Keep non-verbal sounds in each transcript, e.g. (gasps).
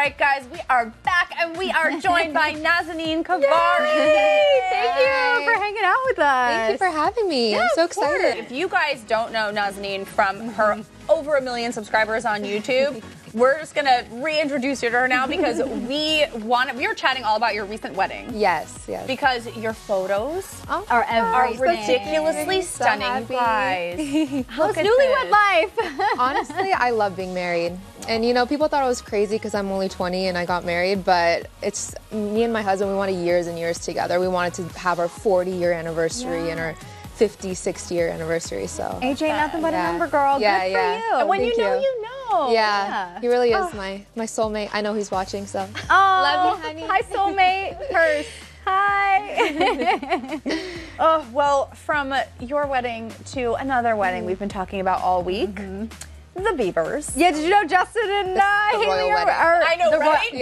right, guys, we are back and we are (laughs) joined by Nazanin Kavari. Thank you for hanging out with us. Thank you for having me. I'm so Of course. excited. If you guys don't know Nazanin from her over a million subscribers on YouTube, we're just gonna reintroduce you to her now because (laughs) we want. We were chatting all about your recent wedding Yes, yes. because your photos Oh, Are are ridiculously So stunning, happy. guys. (laughs) How's at newlywed this. life? (laughs) honestly, I love being married. And you know, people thought I was crazy because I'm only 20 and I got married, but it's me and my husband, we wanted years and years together. We wanted to have our 40 year anniversary and our 50, 60 year anniversary. So, AJ, nothing but Yeah. a number girl. Yeah, Good yeah. for you. And when thank you know, you. you know. Yeah, yeah. he really is Oh. my, my soulmate. I know he's watching, so. Oh, Love you, honey. Hi, soulmate. Purse. Hi. (laughs) Oh, well, from your wedding to another wedding we've been talking about all week. The Biebers. yeah, did you know Justin and uh, Hailey are, are I know, the ro- right?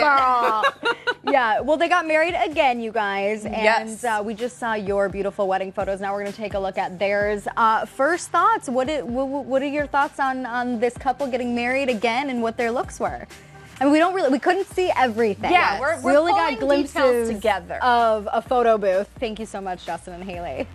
Girl. (laughs) yeah. Well, they got married again, you guys, and Yes. uh, we just saw your beautiful wedding photos. Now we're going to take a look at theirs. Uh, first thoughts. What, i- what what are your thoughts on on this couple getting married again and what their looks were? I mean, we don't really, we couldn't see everything. Yeah, we're- we we're only got glimpses together. of a photo booth. Thank you so much, Justin and Hailey.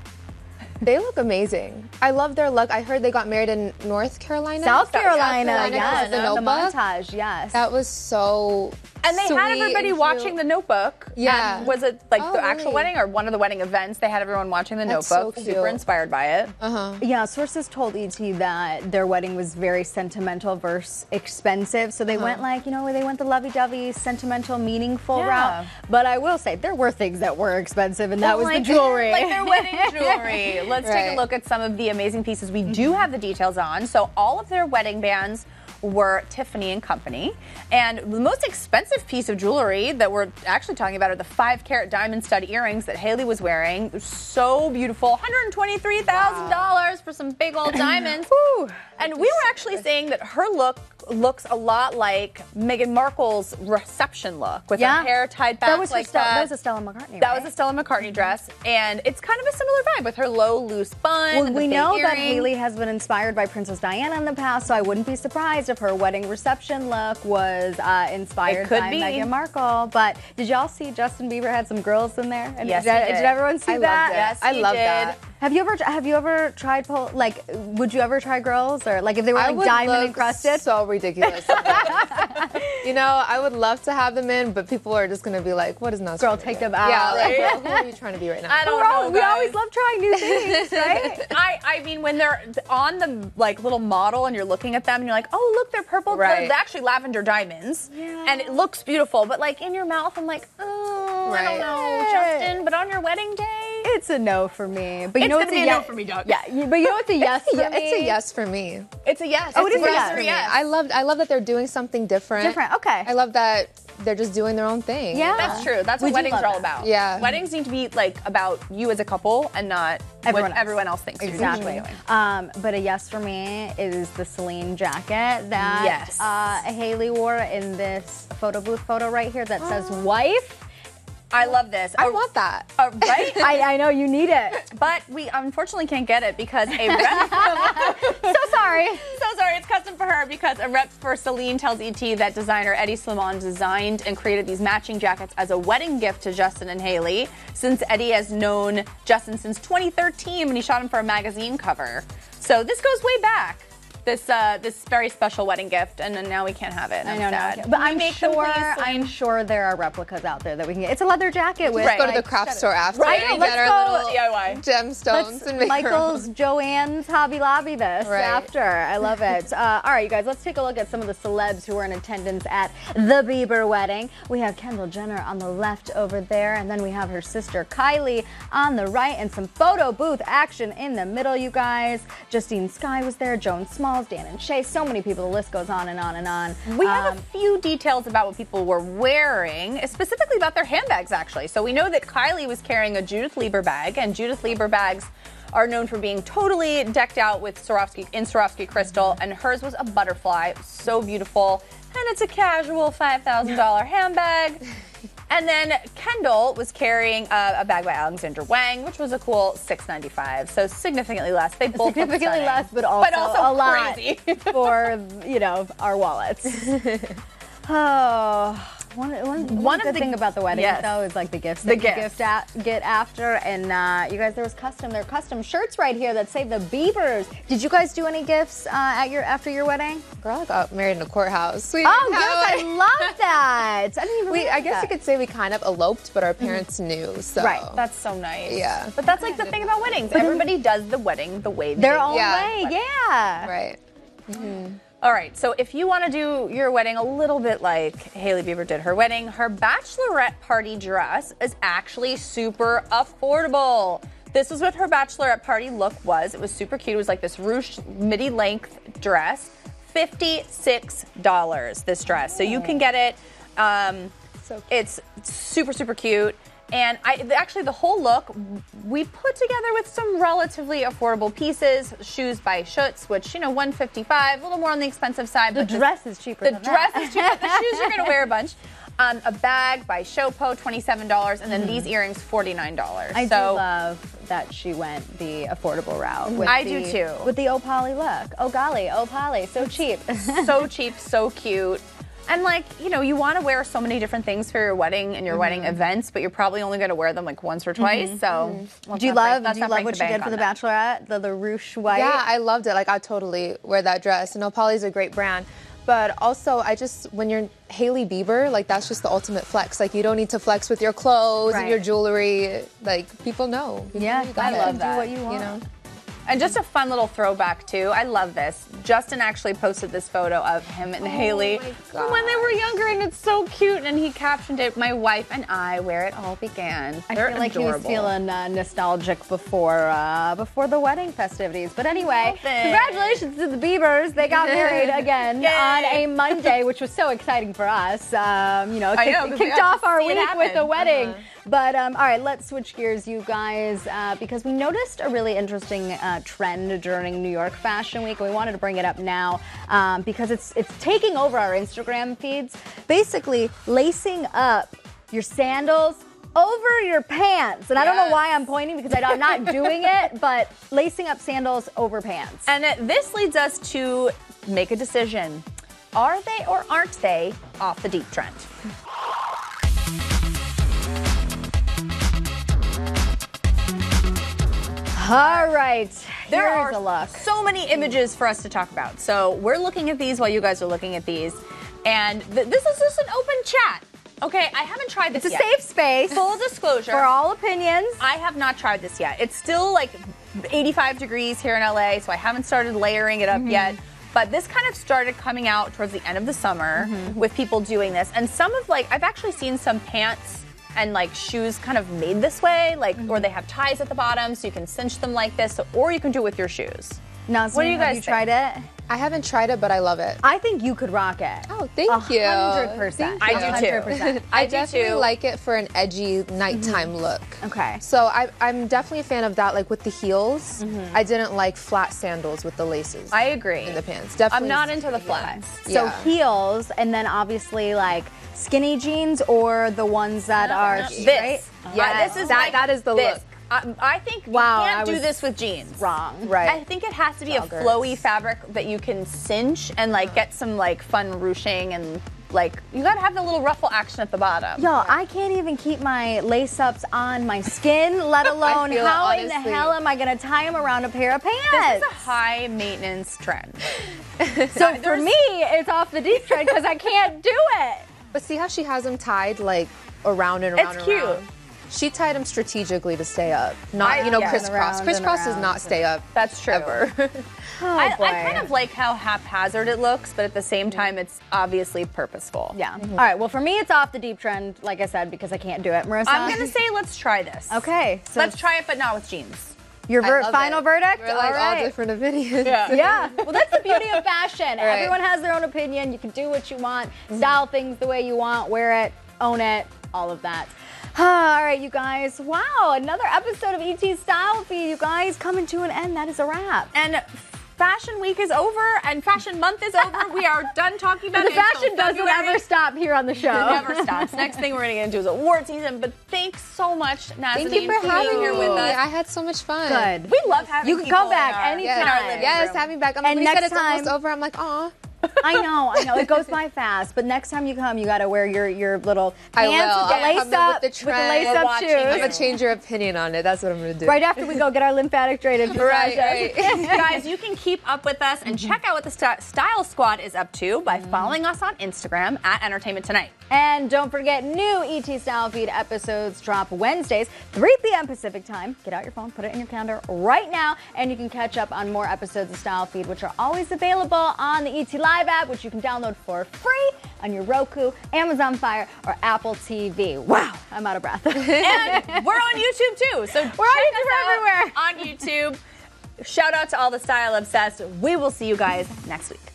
They look amazing. I love their look. I heard they got married in North Carolina. South South Carolina, Carolina, yes, the the montage, yes. That was so. And they sweet had everybody watching the notebook. Yeah. And was it like Oh, the actual really? wedding or one of the wedding events? They had everyone watching the That's notebook. so Super inspired by it. Uh-huh. Yeah, sources told ET that their wedding was very sentimental versus expensive. So they went like, you know, where they went the lovey-dovey, sentimental, meaningful Yeah. route. But I will say there were things that were expensive, and that was like, the jewelry. Like their wedding (laughs) jewelry. Let's take a look at some of the amazing pieces we do have the details on. So all of their wedding bands were Tiffany and Company. And the most expensive piece of jewelry that we're actually talking about are the five carat diamond stud earrings that Hailey was wearing. They're so beautiful. $123,000 for some big old (coughs) diamonds. and we were actually saying that her look looks a lot like Meghan Markle's reception look with yeah, her hair tied back that was like Stella- that. That was a Stella McCartney. That right? was a Stella McCartney mm-hmm. dress, and it's kind of a similar vibe with her low, loose bun. Well, we know that. Hailey has been inspired by Princess Diana in the past, so I wouldn't be surprised if her wedding reception look was uh, inspired by be. Meghan Markle. But did y'all see Justin Bieber had some grills in there? And Yes, did, did. did everyone see I loved that? Yes, I love that. Have you ever have you ever tried pol- like would you ever try grills or like if they were like diamond encrusted? So ridiculous. (laughs) (laughs) you know, I would love to have them in, but people are just gonna be like, "What is not?" Girl, take them out. Yeah, like, Right? (laughs) who are you trying to be right now? I don't We're all- know. we guys. always love trying new things, (laughs) right? I, I mean, when they're on the like little model and you're looking at them and you're like, oh, look, they're purple. Right. They're actually lavender diamonds, Yeah. and it looks beautiful. But like in your mouth, I'm like, oh, I don't know, Justin. But on your wedding day, it's a no for me. But you It's know gonna it's be a a no yes for me, Doug. Yeah, you- but you know it's a (laughs) yes for yeah, me. it's a yes for me. it's a yes. Oh, it It's a for yes for me. yes. I love, I love that they're doing something different. Different, okay. I love that they're just doing their own thing. Yeah. That's true. That's We what weddings are all that. about. Yeah. Weddings need to be like about you as a couple and not Everyone what else. everyone else thinks. Exactly. You're doing. Um, but a yes for me is the Celine jacket that Yes. uh, Hailey wore in this photo booth photo right here that says (gasps) wife. I love this. I Uh, want that. uh, right? (laughs) I, I know you need it. but we unfortunately can't get it because a rep. (laughs) So sorry. so sorry, it's custom for her because a rep for Celine tells ET that designer Hedi Slimane designed and created these matching jackets as a wedding gift to Justin and Hailey. Since Hedi has known Justin since 2013 when he shot him for a magazine cover. So this goes way back. This uh, this very special wedding gift, and then now we can't have it. And I I'm know, sad. no, but Can we I'm sure I'm sure there are replicas out there that we can get. It's a leather jacket with Right. Go to the craft store after Right, and let's get our go- little DIY. gemstones Let's and make our Michael's. Joann's Hobby Lobby this Right. after. I love it. (laughs) Uh, all right, you guys, let's take a look at some of the celebs who were in attendance at the Bieber wedding. We have Kendall Jenner on the left over there, and then we have her sister Kylie on the right, and some photo booth action in the middle, you guys. Justine Skye was there, Joan Smalls, Dan and Shay, so many people. The list goes on and on and on. We have Um, a few details about what people were wearing, specifically about their handbags, actually. So we know that Kylie was carrying a Judith Leiber bag, and Judith Leiber bags are known for being totally decked out with Swarovski in Swarovski crystal, and hers was a butterfly, so beautiful, and it's a casual five thousand dollar handbag. (laughs) And then Kendall was carrying a, a bag by Alexander Wang, which was a cool six ninety five, so significantly less. They both significantly less, but also, but also a lot (laughs) for you know our wallets. (laughs) Oh. One, one, one, good the- thing about the wedding yes. though is like the gifts The gifts. gift get after and uh, you guys there was custom there are custom shirts right here that say the Beavers. Did you guys do any gifts uh, at your after your wedding? Girl, I got married in a courthouse. We Oh yes, I (laughs) love that. I didn't even. We, I guess that. you could say we kind of eloped, but our parents knew. So Right, That's so nice. Yeah. But that's like the thing about weddings. Everybody does the wedding the way their own Yeah. way. Yeah. right. All right, so if you want to do your wedding a little bit like Hailey Bieber did her wedding, her bachelorette party dress is actually super affordable. This is what her bachelorette party look was. It was super cute. It was like this ruched midi length dress. $56 this dress. So you can get it. Um, So it's super, super cute. And I actually the whole look we put together with some relatively affordable pieces. Shoes by Schutz, which you know 155, a little more on the expensive side. The dress is cheaper. the dress that. is cheaper. The (laughs) shoes you're gonna wear a bunch. Um, a bag by Showpo, twenty-seven dollars, and then these earrings, forty-nine dollars. I so, do love that she went the affordable route. With I the, do too. With the Opali look. Oh golly, Opali, so cheap. so (laughs) cheap, so cute. And like, you know, you want to wear so many different things for your wedding and your wedding Mm-hmm. events, but you're probably only going to wear them like once or twice. So, let's do you break- love? Do you love what you did for the that. Bachelorette? The the ruche white. Yeah, I loved it. Like I totally wear that dress. And Polly's a great brand. But also, I just when you're Hailey Bieber, like that's just the ultimate flex. Like you don't need to flex with your clothes and your jewelry. Like people know. People Yeah, know you got I love that. Do what you want. You know. And just a fun little throwback too. I love this. Justin actually posted this photo of him and Hailey when they were younger, and it's so cute. And he captioned it, "My wife and I, where it all began." I They're feel like he was feeling uh, nostalgic before uh, before the wedding festivities. But anyway, congratulations to the Beavers. They got (laughs) married again Yay. on a Monday, which was so exciting for us. Um, you know, kicked, know, kicked off our week with a wedding. But um, all right, let's switch gears, you guys, uh, because we noticed a really interesting uh, trend during New York Fashion Week, and we wanted to bring it up now um, because it's it's taking over our Instagram feeds. Basically, lacing up your sandals over your pants, and I don't know why I'm pointing because I, I'm not (laughs) doing it, but lacing up sandals over pants. And this leads us to make a decision: Are they or aren't they off the deep trend? All right, There here's are so many images for us to talk about. So we're looking at these while you guys are looking at these, and th- this is just an open chat. Okay, I haven't tried this It's a yet. safe space Full disclosure, for all opinions. I have not tried this yet. It's still like 85 degrees here in LA, so I haven't started layering it up Mm-hmm. yet. But this kind of started coming out towards the end of the summer Mm-hmm. with people doing this. And some of like, I've actually seen some pants and like shoes kind of made this way, like, Mm-hmm. or they have ties at the bottom so you can cinch them like this, so, or you can do it with your shoes. Now, What do you guys you tried it? I haven't tried it, but I love it. I think you could rock it. Oh, thank A you. hundred percent. I do too. 100%. (laughs) I, I do definitely too. like it for an edgy mm-hmm. nighttime look. Okay. So I, I'm definitely a fan of that. Like with the heels, mm-hmm. I didn't like flat sandals with the laces. I agree. in the pants. Definitely. I'm not into the flats. So Yeah. heels, and then obviously like skinny jeans or the ones that are This. right? Yeah, Yes, this is that- like that is the this. look. I, I think Wow, you can't I do this with jeans. wrong. Right. I think it has to be a flowy fabric that you can cinch and like get some like fun ruching and like you gotta have the little ruffle action at the bottom. Y'all, I can't even keep my lace ups on my skin, let (laughs) alone feel it, how in the hell am I gonna tie them around a pair of pants? This is a high maintenance trend. (laughs) so for me, it's off the deep trend because I can't do it. But see how she has them tied like around and around It's and cute. around? She tied them strategically to stay up, not I- you know yeah. crisscross. Crisscross and does not stay up. That's true. Ever. (laughs) Oh I. I kind of like how haphazard it looks, but at the same mm-hmm. time, it's obviously purposeful. yeah. Mm-hmm. All right. Well, for me, it's off the deep trend, like I said, because I can't do it. Marissa, I'm gonna say let's try this. Okay. So Let's try it, but not with jeans. your ver- final it. verdict. We're like all all, right. different opinions. (laughs) Yeah. Well, that's the beauty of fashion. Right. Everyone has their own opinion. You can do what you want, mm-hmm. style things the way you want, wear it, own it, all of that. All right, you guys. Wow, another episode of ET Style Feed, you guys, coming to an end. That is a wrap. And Fashion Week is over, and Fashion Month is over. We are done talking about the it. fashion doesn't February. ever stop here on the show. It never stops. Next thing we're gonna get into is award season. But thanks so much, Nazanin, Thank you for having here me. with us. I had so much fun. Good. We love having You You can come back our, anytime. in our Yes, room. have me back. I'm And like, when you next said it's almost over, I'm like, aw. (laughs) I know, I know. It goes by fast, but next time you come, you got to wear your, your little pants with the I'll lace come in with up, the with the lace up watching shoes. I'm gonna change your opinion on it. That's what I'm gonna do. Right after we go get our lymphatic drainage (laughs) Right, right. (laughs) Guys, you can keep up with us and mm-hmm. check out what the St- Style Squad is up to by mm-hmm. following us on Instagram at Entertainment Tonight. And don't forget, new ET Style Feed episodes drop Wednesdays, 3 p.m. Pacific time. Get out your phone, put it in your calendar right now, and you can catch up on more episodes of Style Feed, which are always available on the ET Live app, which you can download for free on your Roku, Amazon Fire, or Apple TV. Wow, I'm out of breath. (laughs) And we're on YouTube too. So (laughs) We're on YouTube everywhere. On YouTube. Shout out to all the style obsessed. We will see you guys next week.